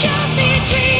should be dreaming.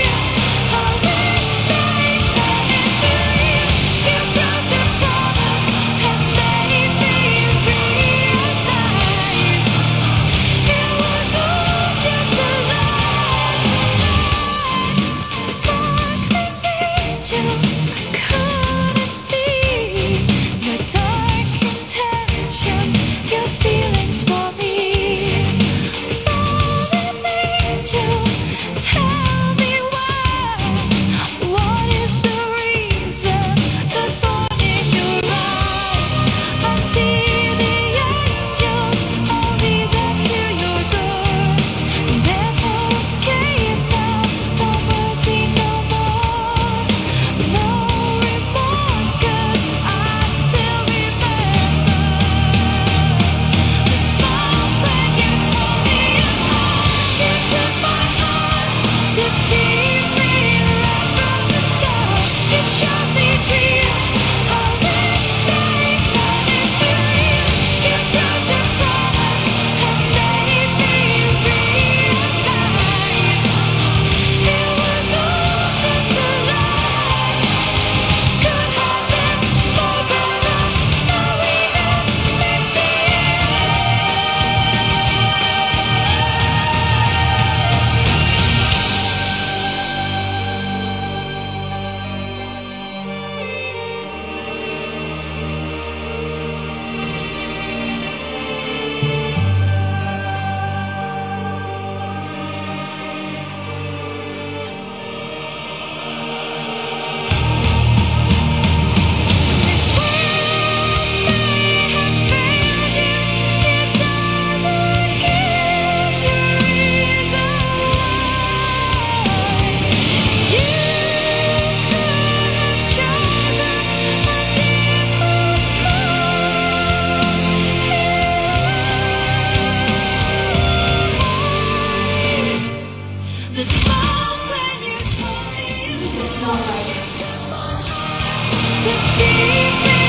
It's not right.